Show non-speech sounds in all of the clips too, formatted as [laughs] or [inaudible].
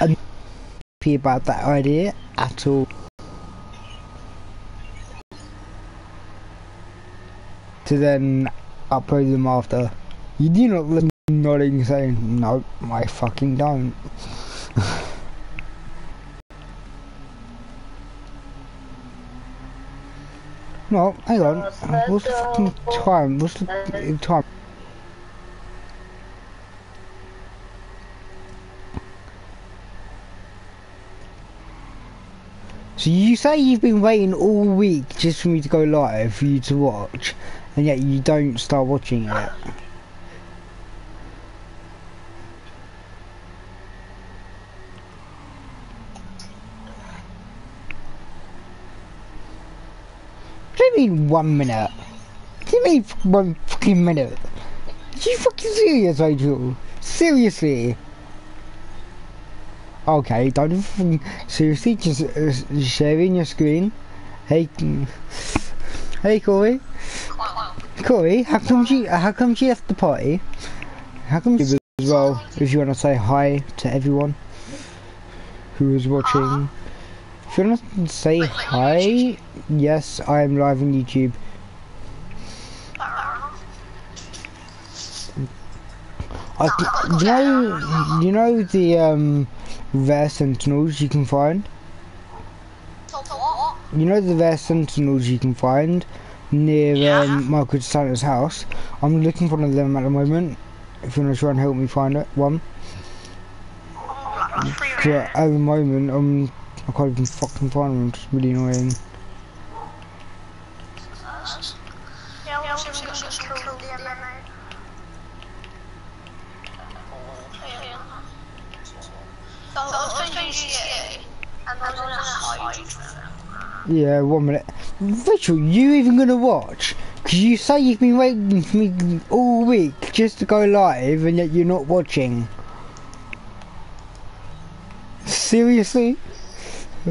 happy about that idea at all. To then upload them after. You do not me nodding saying, no, I fucking don't. [laughs] no, hang on. What's the fucking time? What's the time? So you say you've been waiting all week just for me to go live for you to watch, and yet you don't start watching it. Give me one minute. Give me one fucking minute. Are you fucking serious, Rachel? Seriously? Okay, don't even seriously just uh, sharing your screen. Hey, hey, Corey. Corey, how come she? How come she left the party? How come you as well? If you want to say hi to everyone who is watching, if you want to say hi, yes, I am live on YouTube. I, you know, you know the um, rare sentinels you can find. You know the rare sentinels you can find near Yeah. um, Michael Santa's house. I'm looking for one of them at the moment. If you want to try and help me find it, one. But at the moment, I'm, I can't even fucking find them. It's really annoying. Yeah, one minute. Rachel, you even gonna watch? Cause you say you've been waiting for me all week just to go live, and yet you're not watching. Seriously? [laughs]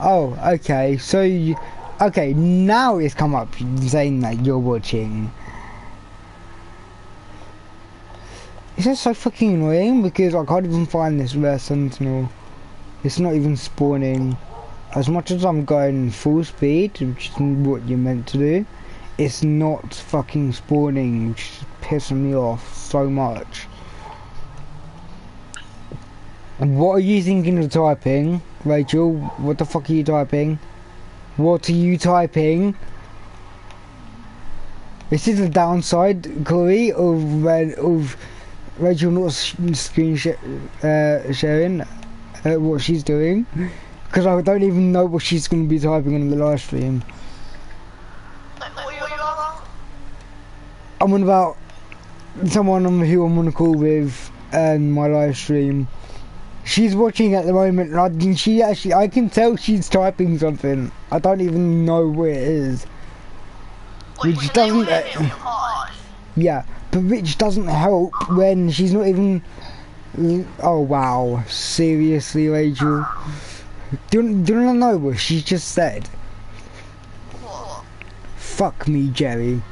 oh, okay. So, you, okay, now it's come up saying that you're watching. It's just so fucking annoying because I can't even find this rare sentinel. It's not even spawning. As much as I'm going full speed, which is what you're meant to do, it's not fucking spawning, which is pissing me off so much. What are you thinking of typing, Rachel? What the fuck are you typing? What are you typing? This is the downside, Corey, of of Rachel not screen sh- uh, sharing uh, what she's doing because I don't even know what she's going to be typing on the live stream. I'm on about someone who I'm on a call with and my live stream. She's watching at the moment, and she actually, I can tell she's typing something. I don't even know what it is. Which doesn't. Yeah, but which doesn't help when she's not even. Oh wow, seriously, Rachel. Do do not know what she just said? Fuck me, Jerry.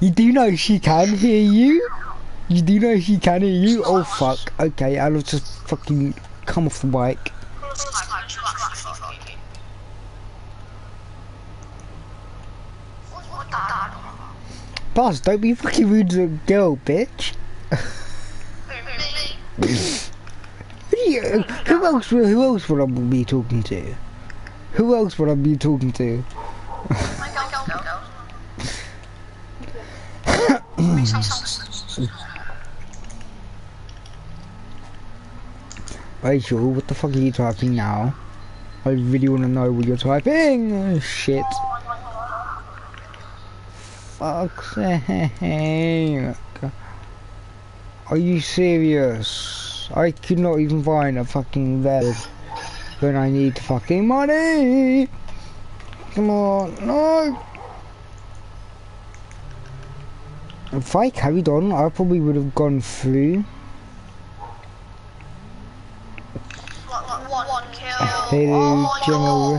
You do know she can hear you? You do know she can hear you? Oh fuck. Okay, I'll just fucking come off the bike. Boss, don't be fucking rude to a girl, bitch. Who, else? Who else would I be talking to? Who else would I be talking to? [coughs] Rachel, what the fuck are you typing now? I really want to know what you're typing. Oh, shit. Fuck's sake. Are you serious? I could not even find a fucking bed when I need fucking money. Come on, no. If I carried on, I probably would have gone through. Hello, General.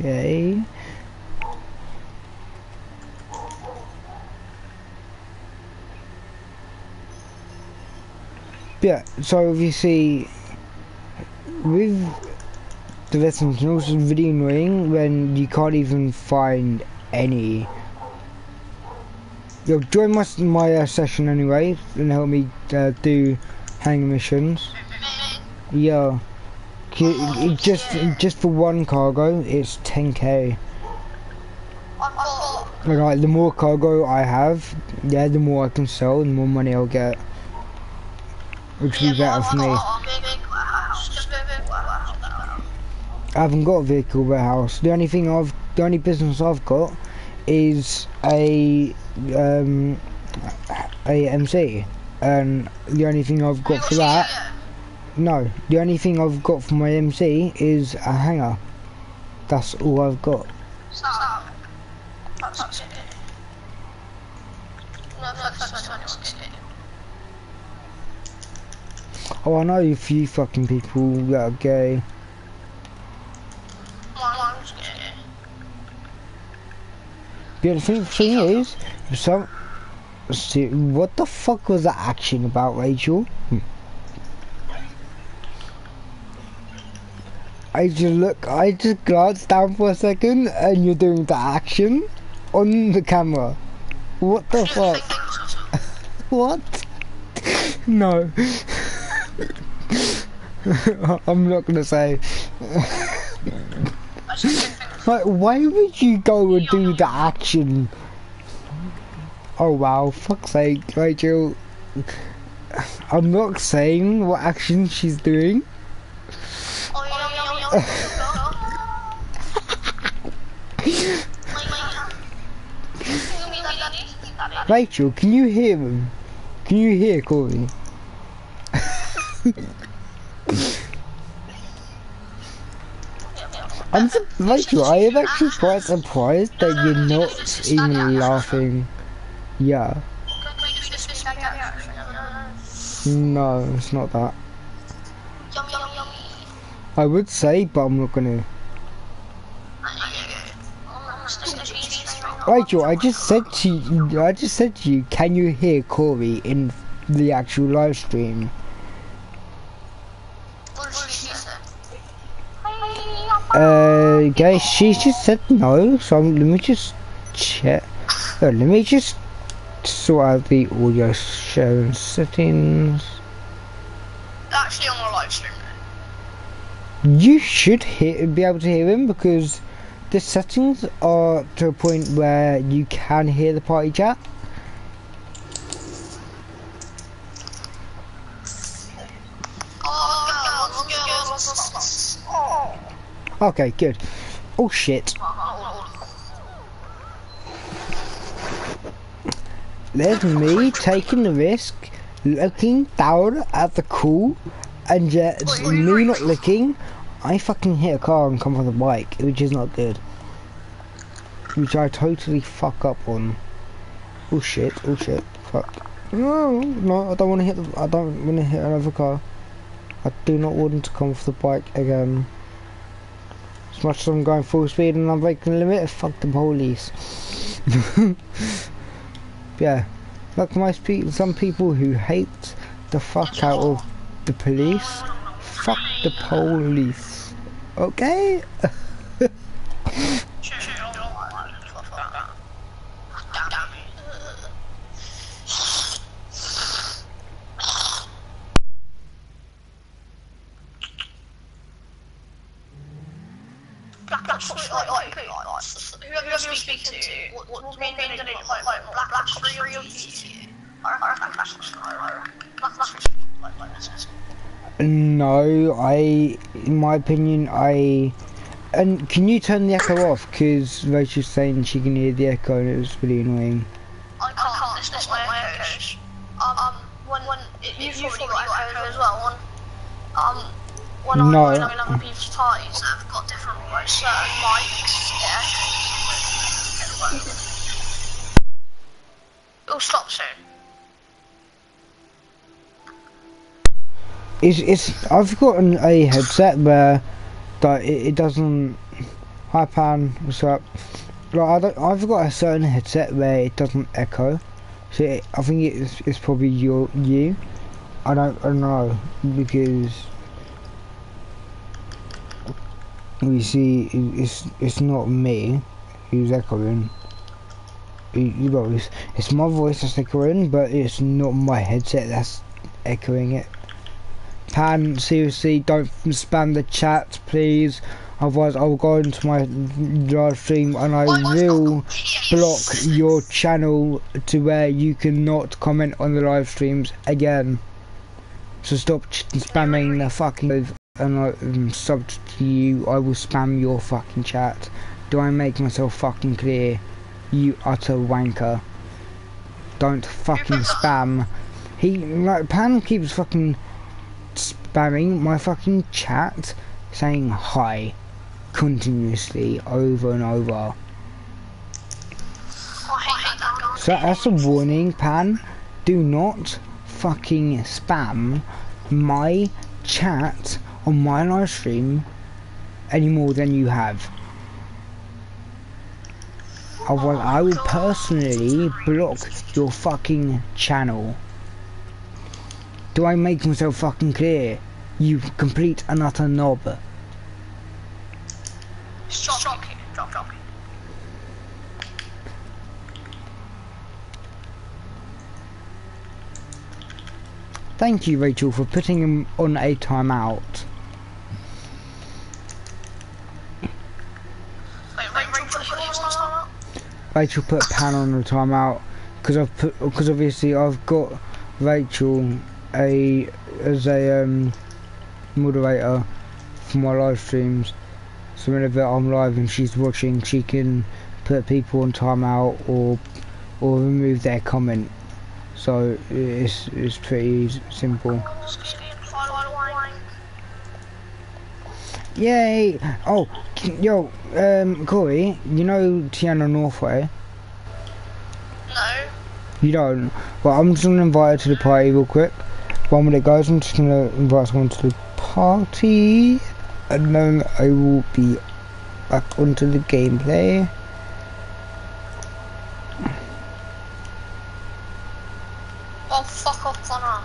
Okay. Yeah, so obviously with the veterans and also really annoying when you can't even find any. Yo, join my, my uh, session anyway and help me uh, do hang missions. Yeah. It just just for one cargo, it's 10k. I've got And, Like the more cargo I have, yeah, the more I can sell, the more money I'll get. Which be better for me. I haven't got a vehicle warehouse. The only thing I've, the only business I've got is a um a MC, and the only thing I've got for that, no, the only thing I've got for my MC is a hangar. That's all I've got. Stop. That's it. No, that's that's that's it. Oh, I know a few fucking people that are gay. Gay. The thing, thing is, some. See, what the fuck was that action about, Rachel? Hmm. I just look, I just glanced down for a second, and you're doing the action on the camera. What the fuck? [laughs] What? [laughs] No. [laughs] I'm not gonna say. Like, why would you go and do the action? Oh wow, fuck's sake, Rachel. I'm not saying what action she's doing. [laughs] Rachel, can you hear him? Can you hear Corey? [laughs] I'm Rachel, I am actually quite surprised that you're not even laughing. Yeah. No, it's not that. I would say, but I'm not gonna. Rachel, I just said to you, I just said to you, can you hear Corey in the actual live stream? Uh, guys, she just said no, so let me just check. Oh, let me just sort out the audio sharing settings. Actually, on the live stream. You should hear, be able to hear him because the settings are to a point where you can hear the party chat. Oh, girls, girls, girls, Oh. Okay, good. Oh shit. There's me taking the risk, looking down at the cool, and yet me not looking. I fucking hit a car and come from the bike, which is not good. Which I totally fuck up on. Oh shit, oh shit, fuck. No, no, I don't want to hit the, I don't want to hit another car. I do not want to come off the bike again. As much as I'm going full speed and I'm breaking the limit, fuck the police. [laughs] yeah, like most people, some people who hate the fuck out of the police, fuck the police. Okay? [laughs] Black, black, like, like, like, like, like, whoever you're speaking to, what, what main thing did it, like, like, black, black, three of you? I reckon black, black, black, black, like, like, No, I, in my opinion, I. And can you turn the echo off? Because Rachel's saying she can hear the echo and it was really annoying. I can't, it's not my echoes. Um, um, when, when, it, you've already got echoes as well, when, um, when I'm, No. when I'm in other people's parties that have got different, like, certain mics, yeah. It'll stop soon. It's, it's, I've got a headset where But it, it doesn't. Hi Pan, what's up? Like I I've got a certain headset where it doesn't echo. So it, I think it's it's probably your you. I don't I don't know because you see it- it's it's not me who's echoing. You know, it's, it's my voice that's echoing, but it's not my headset that's echoing it. Pan, seriously, don't spam the chat, please. Otherwise, I'll go into my live stream and I will block your channel to where you cannot comment on the live streams again. So stop ch- spamming the fucking and I um, subbed to you. I will spam your fucking chat. Do I make myself fucking clear? You utter wanker. Don't fucking spam. He like Pan keeps fucking spamming my fucking chat, saying hi continuously over and over. So that's a warning, Pan. Do not fucking spam my chat on my live stream any more than you have. Otherwise, I will personally block your fucking channel. Do I make myself fucking clear? You complete and utter knob. Stop, drop it, drop, drop it. Thank you, Rachel, for putting him on a timeout. Rachel put Pan on the timeout because I've put because obviously I've got Rachel a as a um, moderator for my live streams. So whenever I'm live and she's watching, she can put people on timeout or or remove their comment. So it's it's pretty simple. Yay! Oh, yo, um, Corey, you know Tiana Northway? No. You don't. Well, I'm just gonna invite her to the party real quick. One minute, guys. I'm just gonna invite someone to the party, and then I will be back onto the gameplay. Oh, fuck off, Connor.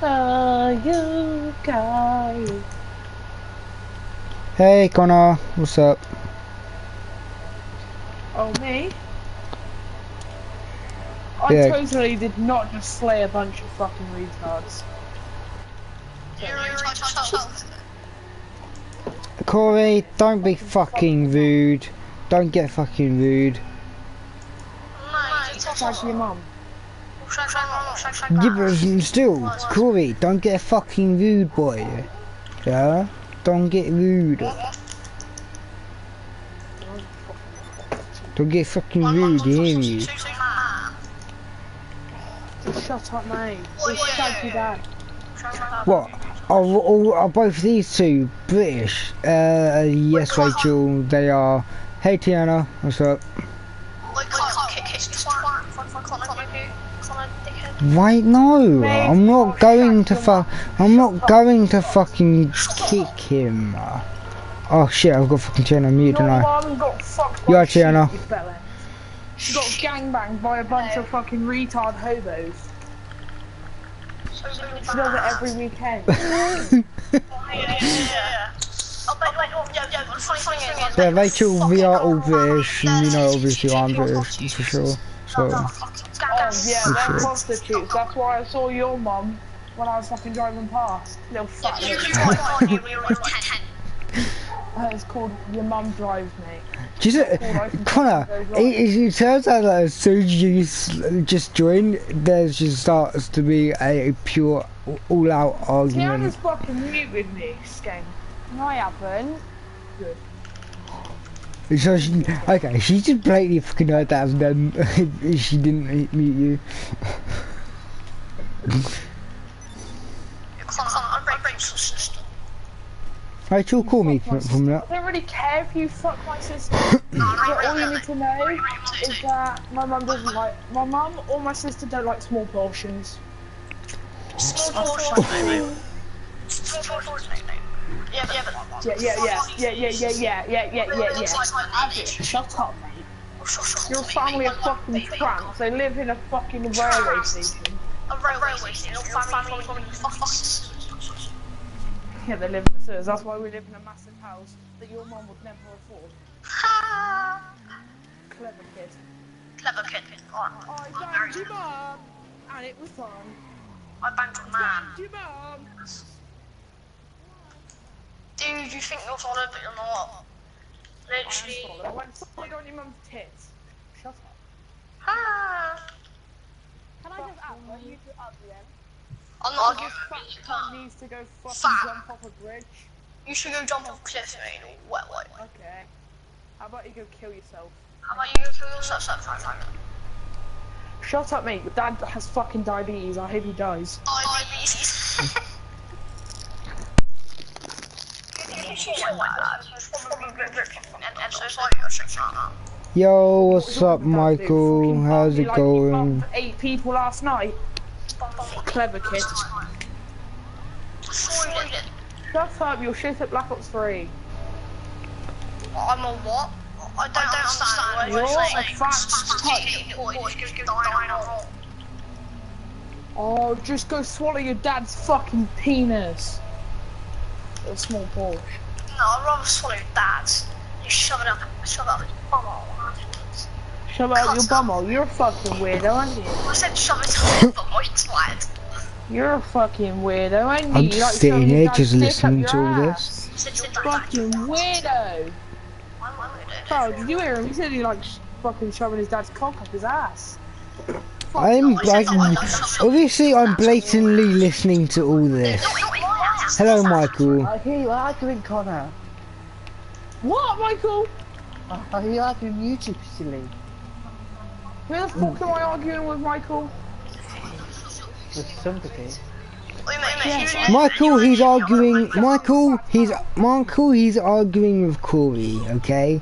Caillou, Caillou. Hey, Connor. What's up? Oh, me? I Yeah. totally did not just slay a bunch of fucking retards. You're in touch yourself. Corey, don't be fucking rude. Don't get fucking rude. Not your mum. Yeah, but still, Corey, don't get fucking rude, boy. Yeah? Don't get rude. Don't get fucking rude, you hear me? Just shut up, mate. Oh, Just yeah, shag your dad. What? Are, are, are both these two British? Uh, yes, Rachel, they are. Hey, Tiana, what's up? Wait, no, I'm not going to fuck. I'm not going to fucking kick him. Oh shit, I've got fucking Tiana muted, Your don't I? mum You are Tiana. sheep, you fella. She got gangbanged by a bunch of fucking retard hobos. She does it every weekend. Yeah, [laughs] yeah, yeah. Like, yeah, yeah, the funny thing is, Yeah, like, Rachel, we are oh, all British, and you know, obviously I'm British, for sure. So, Oh yeah, For they're sure. prostitutes. That's why I saw your mum when I was fucking driving past. Little fat Uh, It's called Your Mum Drives Me. do you Connor, it, it, it turns out that as soon as you just join, there just starts to be a pure, all-out argument. Tiana's fucking muted me, skank. No, I haven't. Good. So she, okay, she just blatantly fucking heard that and then [laughs] she didn't mute you. [laughs] Connor, I'm Rachel's sister. Rachel, call me from, from that. I don't really care if you fuck my sister. [coughs] but all you need to know is that my mum doesn't like my mum or my sister don't like small portions. Small portion, Small portion, Yeah, yeah, but Yeah, yeah, yeah, yeah, yeah, yeah, yeah, yeah, yeah, yeah, yeah. It's like- like Have me. it. Shut up, mate. Shut- shut You're a up, family mate. of fucking tramps. They live in a fucking railway station. A railway station. Your family probably fucks. Yeah, they live in. That's why we live in a massive house that your mum would never afford. Ha! [laughs] Clever kid. Clever kid. Oh, I I'm very banged your mum, and it was fun. I banged a man. Banged your mum. Dude, you think you're solid, but you're not. I am Literally. solid. I went solid on your mum's tits. Shut up. Ha! Can I just ask, are you two ugly then? I'm not This fat cunt needs to go fucking Fat. jump off a bridge. You should go jump off a cliff, mate. Wet, wet. Okay. How about you go kill yourself? How about you go kill yourself? Stop, stop, stop. Shut up, mate. Your dad has fucking diabetes. I hope he dies. Diabetes. [laughs] Yo, what's up, What did your dad do? Michael? How's it going? Eight people last night. Clever kid. Shut up. You're shit at Black Ops 3. I'm a what? I don't, understand. You're what a saying. fat Fucking boy, just go die on a. Oh, just go swallow your dad's fucking penis. A small Porsche. No, I'd rather swallow dad's. You shove it up, shove it up his bumhole afterwards. Shove it up your bumhole. You're a fucking weirdo, aren't you? I said shove it up his bumhole, you twat. You're a fucking weirdo, aren't you? I'm just like sitting here just listening to all this. Said your dad Fucking weirdo. I'm weirdo. Bro, did you hear him? He said he like fucking shoving his dad's cock up his ass. I'm like, obviously, I'm blatantly listening to all this. Not, not in my ass. Hello, Michael. I hear you arguing, Connor. What, Michael? I hear you arguing YouTube, silly. Who the fuck am I arguing with, Michael? With sympathy. Wait, mate, mate, Yes. Michael, he's arguing. Michael, he's Michael, he's arguing with Corey. Okay,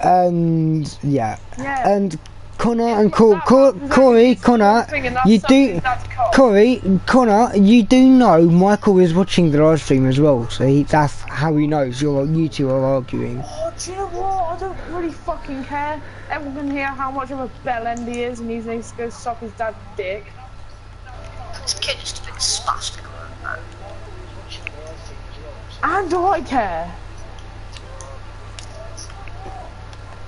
and yeah, Yeah. and Connor and Cor- Cor- Corey, Connor, you do. Corey, Connor, you do know Michael is watching the live stream as well, so he, that's how he knows you're you two are arguing. Oh, do you know what? I don't really fucking care. Everyone can hear how much of a bell end he is, and he needs to go suck his dad's dick. This kid is just a big spastic. man. And do I care?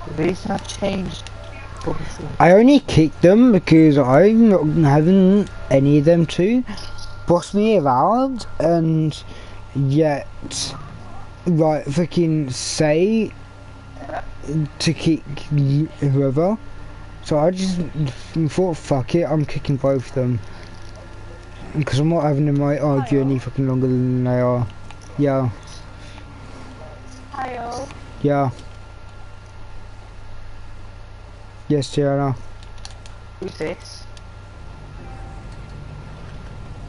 The reason I've changed. I only kicked them because I'm not having any of them to boss me around and yet like fucking say to kick whoever. So I just thought, fuck it, I'm kicking both of them. Because I'm not having them like argue any fucking longer than they are. Yeah, Hail. yeah. Yes, Tiana. who's this?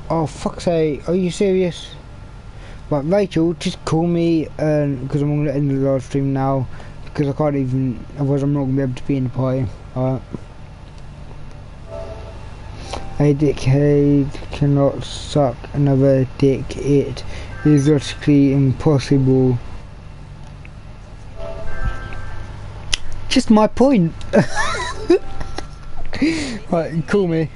Oh fuck's sake, are you serious? Right, Rachel, just call me um, because I'm gonna end the live stream now because I can't even, otherwise I'm not gonna be able to be in the party. Alright. A dickhead cannot suck another dick. It is logically impossible. Just my point. [laughs] right, call me.